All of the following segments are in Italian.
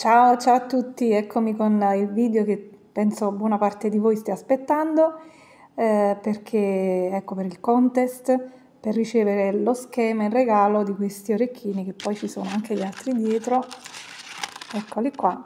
Ciao, ciao a tutti, eccomi con il video che penso buona parte di voi stia aspettando eh, perché ecco per il contest per ricevere lo schema in regalo di questi orecchini che poi ci sono anche gli altri dietro. Eccoli qua.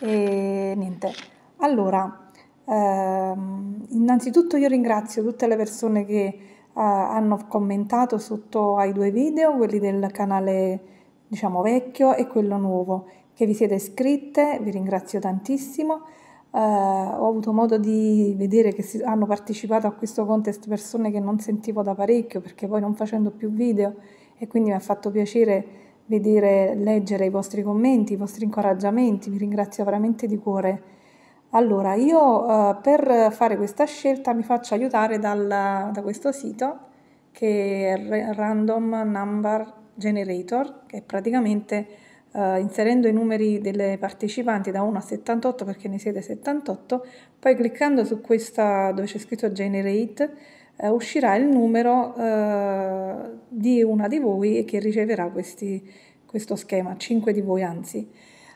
E niente. Allora ehm, innanzitutto io ringrazio tutte le persone che eh, hanno commentato sotto ai due video quelli del canale diciamo vecchio e quello nuovo che vi siete iscritte, vi ringrazio tantissimo. Uh, ho avuto modo di vedere che si, hanno partecipato a questo contest persone che non sentivo da parecchio perché poi non facendo più video e quindi mi ha fatto piacere vedere, leggere i vostri commenti, i vostri incoraggiamenti, vi ringrazio veramente di cuore. Allora, io uh, per fare questa scelta mi faccio aiutare dal, da questo sito che è Random Number Generator, che è praticamente uh, inserendo i numeri delle partecipanti da 1 a 78 perché ne siete 78, poi cliccando su questa dove c'è scritto Generate uh, uscirà il numero uh, di una di voi che riceverà questi, questo schema, 5 di voi anzi.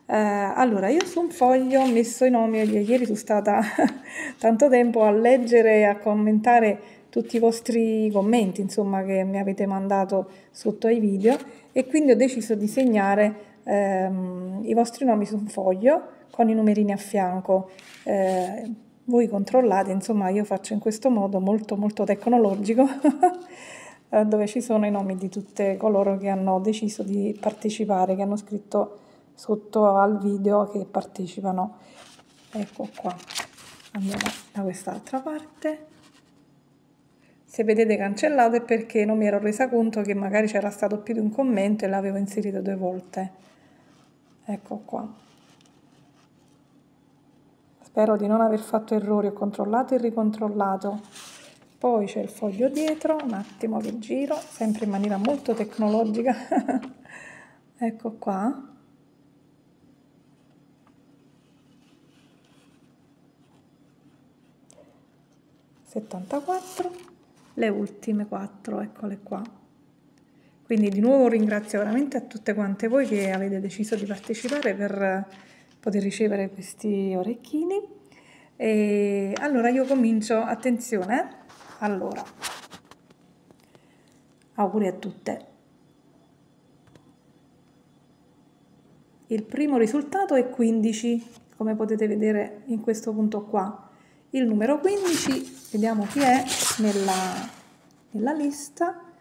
Uh, allora, io su un foglio ho messo i nomi, ieri sono stata tanto tempo a leggere e a commentare tutti i vostri commenti, insomma, che mi avete mandato sotto ai video e quindi ho deciso di segnare ehm, i vostri nomi su un foglio con i numerini a fianco. Eh, voi controllate, insomma io faccio in questo modo molto molto tecnologico eh, dove ci sono i nomi di tutte coloro che hanno deciso di partecipare, che hanno scritto sotto al video che partecipano. Ecco qua, andiamo da quest'altra parte. Se vedete cancellato è perché non mi ero resa conto che magari c'era stato più di un commento e l'avevo inserito due volte ecco qua. Spero di non aver fatto errori ho controllato e ricontrollato. Poi c'è il foglio dietro un attimo che giro sempre in maniera molto tecnologica. Ecco qua. settantaquattro le ultime quattro eccole qua quindi di nuovo ringrazio veramente a tutte quante voi che avete deciso di partecipare per poter ricevere questi orecchini. E allora io comincio, attenzione, allora, auguri a tutte. Il primo risultato è 15, come potete vedere in questo punto qua. Il numero 15, vediamo chi è nella, nella lista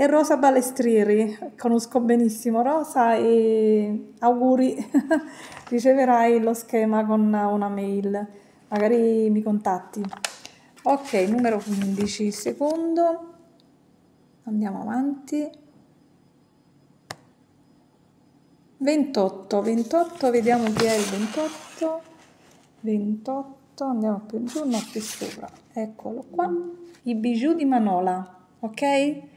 e Rosa Balestrieri, conosco benissimo Rosa e auguri, riceverai lo schema con una mail, magari mi contatti. Ok, numero 15, secondo, andiamo avanti. 28, 28, vediamo chi è il 28, 28, andiamo più giù, no più sopra, eccolo qua, i bijou di Manola, ok?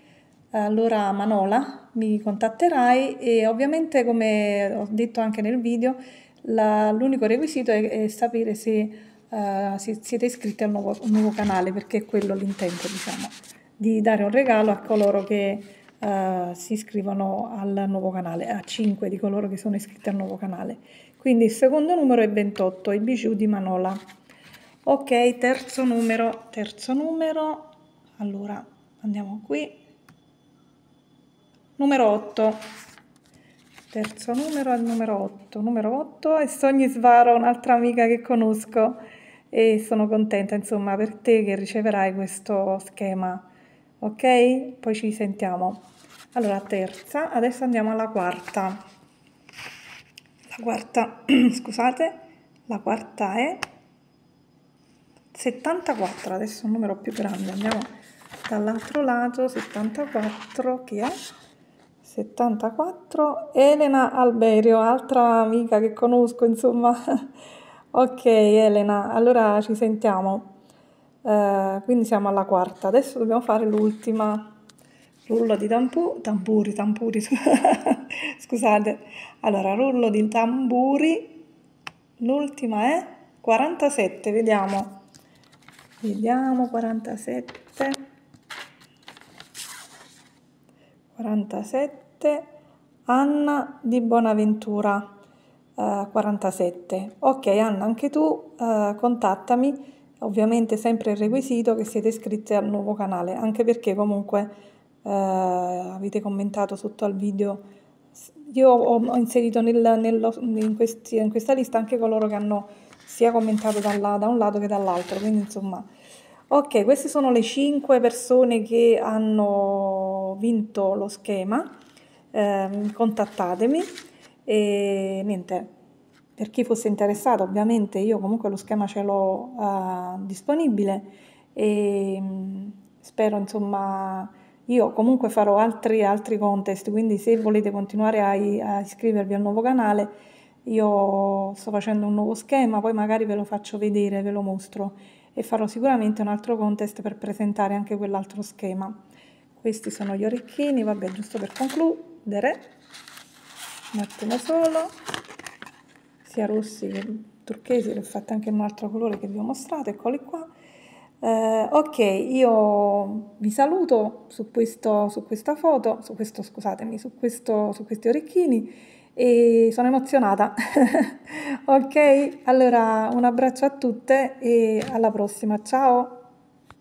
Allora Manola mi contatterai e ovviamente come ho detto anche nel video l'unico requisito è, è, sapere se uh, si, siete iscritti al nuovo, nuovo, canale perché è quello l'intento diciamo di dare un regalo a coloro che uh, si iscrivono al nuovo canale a 5 di coloro che sono iscritti al nuovo canale. Quindi il secondo numero è 28 i bijou di Manola. Ok terzo numero terzo numero. Allora andiamo qui numero 8 terzo numero al numero 8 numero 8 e Sogni Svaro un'altra amica che conosco e sono contenta insomma per te che riceverai questo schema ok? Poi ci sentiamo. Allora terza. Adesso andiamo alla quarta. La quarta scusate la quarta è 74 adesso un numero più grande. Andiamo dall'altro lato 74 che è 74 Elena Alberio, altra amica che conosco, insomma. ok, Elena, allora ci sentiamo. Uh, quindi siamo alla quarta. Adesso dobbiamo fare l'ultima. Rullo di tampu tamburi, tamburi, scusate. Allora, rullo di tamburi. L'ultima è 47, vediamo. Vediamo 47. 47 Anna di Bonaventura. Uh, 47. Ok Anna, anche tu uh, contattami, ovviamente sempre il requisito che siete iscritti al nuovo canale, anche perché comunque uh, avete commentato sotto al video. Io ho inserito nel, nello, in, questi, in, questa lista anche coloro che hanno sia commentato da, da un lato che dall'altro, quindi insomma... Ok, queste sono le 5 persone che hanno vinto lo schema, eh, contattatemi e niente, per chi fosse interessato ovviamente io comunque lo schema ce l'ho uh, disponibile e um, spero insomma io comunque farò altri, altri contest quindi se volete continuare a, a iscrivervi al nuovo canale io sto facendo un nuovo schema poi magari ve lo faccio vedere ve lo mostro e farò sicuramente un altro contest per presentare anche quell'altro schema questi sono gli orecchini vabbè giusto per concludere un attimo solo sia rossi che turchesi, l'ho fatta anche in un altro colore che vi ho mostrato, eccoli qua. Eh, ok, io vi saluto su, questo, su questa foto, su questo, scusatemi, su, questo, su questi orecchini e sono emozionata. ok, allora un abbraccio a tutte e alla prossima, ciao!